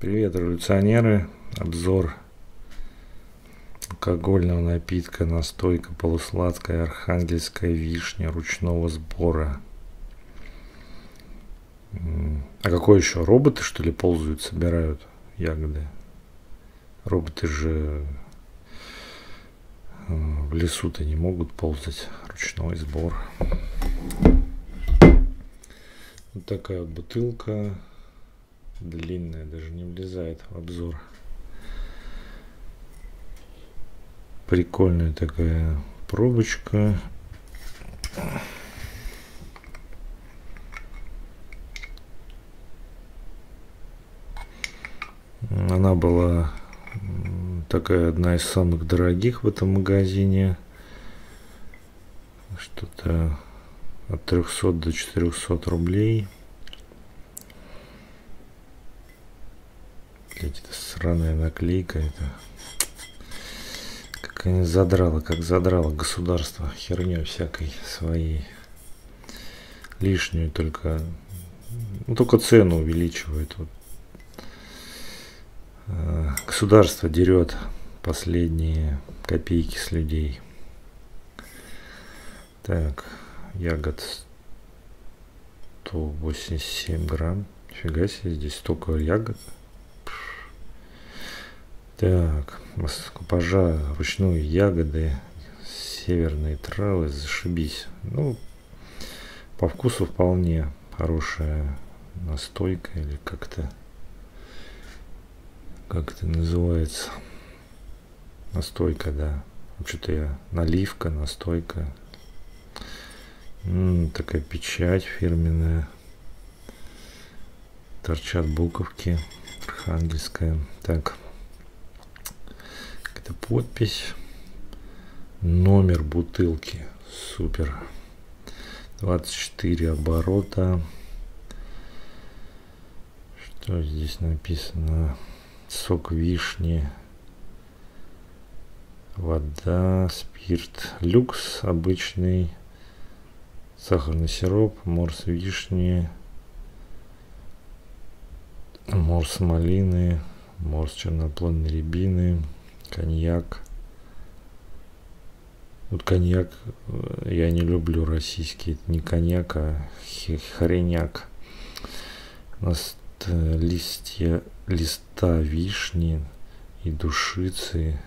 Привет, революционеры! Обзор алкогольного напитка настойка полусладкая архангельская вишня ручного сбора. А какой еще? Роботы, что ли, ползают, собирают ягоды? Роботы же э, в лесу-то не могут ползать. Ручной сбор. Вот такая вот бутылка длинная, даже не влезает в обзор. Прикольная такая пробочка. Она была такая одна из самых дорогих в этом магазине. Что-то от 300 до 400 рублей. Блять, это сраная наклейка это. Как они задрало, как задрало государство херню всякой своей. Лишнюю только, ну только цену увеличивает. Вот. А, государство дерет последние копейки с людей. Так, ягод 187 грамм. Фига себе, здесь столько ягод. Так, купажа, ручную ягоды, северные травы, зашибись. Ну, по вкусу вполне хорошая настойка или как-то, как это называется, настойка, да. Что-то я, наливка, настойка. М-м, такая печать фирменная. Торчат буковки. Архангельская. Так, это подпись. Номер бутылки. Супер. 24 оборота. Что здесь написано? Сок вишни. Вода, спирт, люкс обычный, сахарный сироп, морс вишни, морс малины, морс черноплодной рябины, коньяк. Вот коньяк э, я не люблю российский. Это не коньяк, а хореняк. У нас листья, листа вишни и душицы,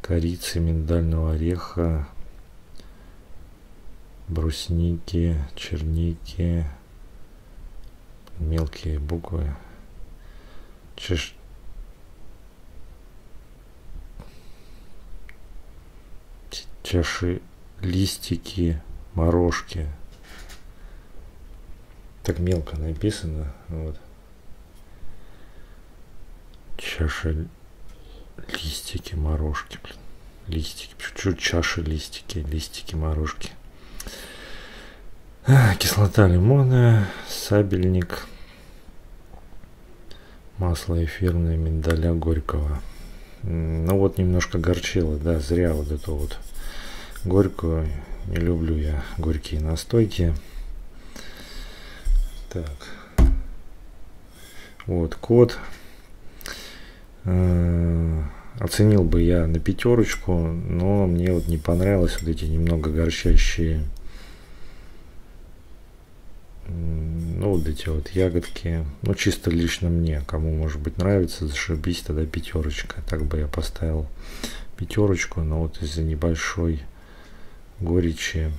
корицы, миндального ореха, брусники, черники, мелкие буквы, чеш, чаши, листики, морожки. Так мелко написано. Вот. Чаша, листики, морожки. Блин. Листики. Чуть чаши, листики, листики, морожки. А, кислота лимона, сабельник, масло эфирное миндаля горького. Ну вот немножко горчило, да, зря вот это вот горькую. Не люблю я горькие настойки. Так. Вот код. Э, оценил бы я на пятерочку, но мне вот не понравилось вот эти немного горчащие ну вот эти вот ягодки ну чисто лично мне кому может быть нравится зашибись тогда пятерочка так бы я поставил пятерочку но вот из-за небольшой горечи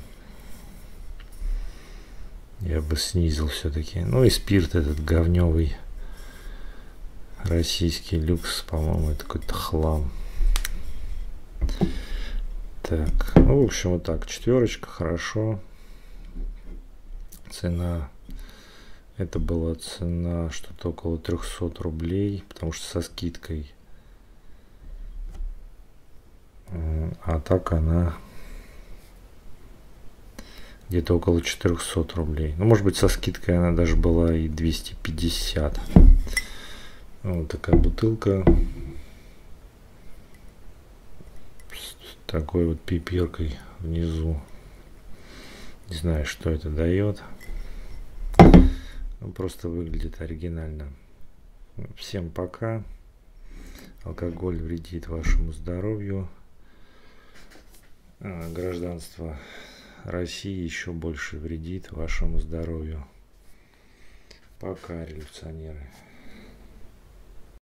я бы снизил все-таки. Ну и спирт этот говневый российский люкс, по-моему, это какой-то хлам. Так, ну, в общем, вот так, четверочка, хорошо. Цена, это была цена что-то около 300 рублей, потому что со скидкой. А так она где-то около 400 рублей. Ну, может быть, со скидкой она даже была и 250. Вот такая бутылка. С такой вот пипиркой внизу. Не знаю, что это дает. Ну, просто выглядит оригинально. Всем пока. Алкоголь вредит вашему здоровью. А, гражданство России еще больше вредит вашему здоровью. Пока, революционеры.